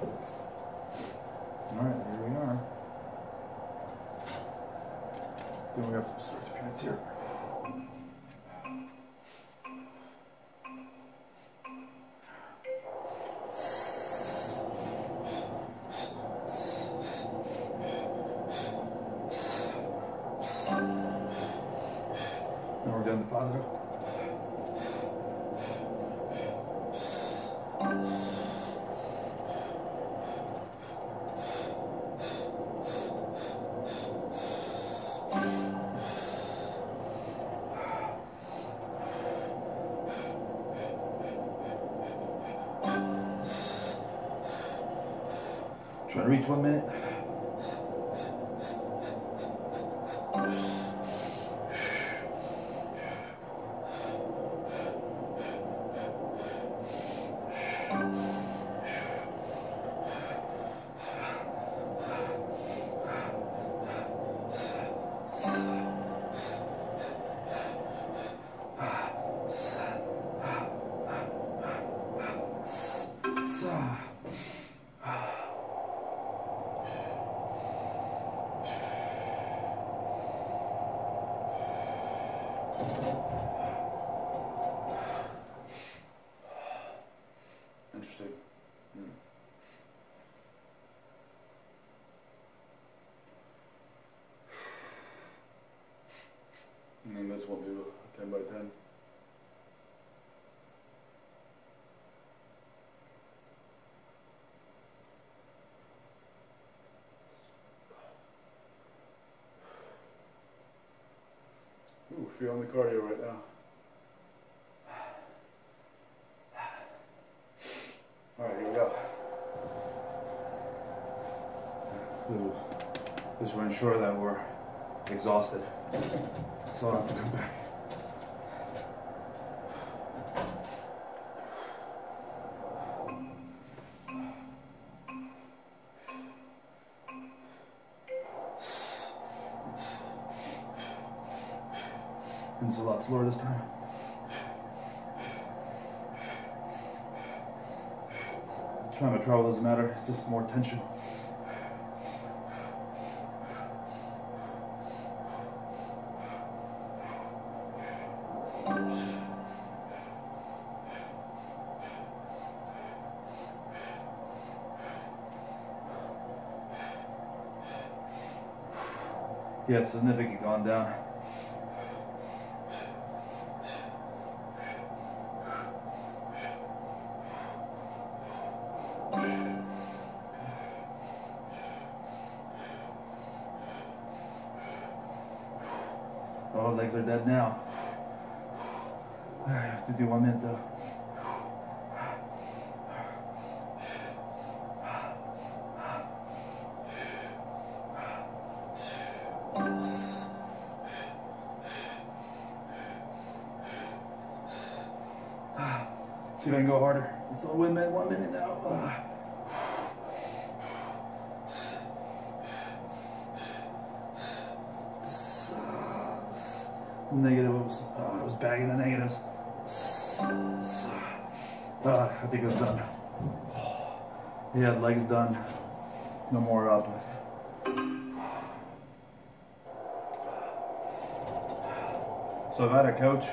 Alright, here we are. Then we have some storage pants here. Now we're down to positive. Trying to reach one minute. Interesting. Hmm. And then this will do a 10 by 10. Ooh, feeling the cardio right now. All right, here we go. Ooh, Just to ensure that we're exhausted. So I'll have to come back. And it's a lot slower this time. Trying to travel doesn't matter, it's just more tension. Yeah, it's significant gone down. Oh, legs are dead now. I have to do one minute though. See if I can go harder. It's only one minute, one minute now. Ah. Negative. It was, uh, I was bagging the negatives. Uh, I think it was done. Yeah, legs done. No more up. So if I had a coach,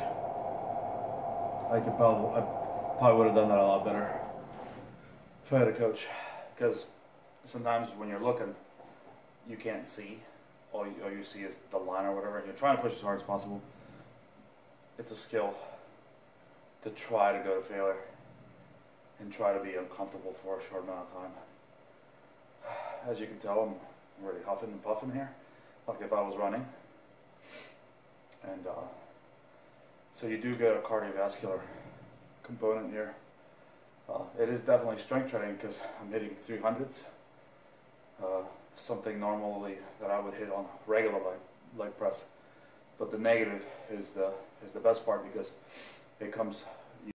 I could probably, I probably would have done that a lot better. If I had a coach, because sometimes when you're looking, you can't see. All you, all you see is the line or whatever, and you're trying to push as hard as possible. It's a skill to try to go to failure and try to be uncomfortable for a short amount of time. As you can tell, I'm really huffing and puffing here, like if I was running. And uh, so you do get a cardiovascular component here. Uh, it is definitely strength training because I'm hitting 300s. Uh, something normally that I would hit on regular leg, leg press. But the negative is the is the best part because it comes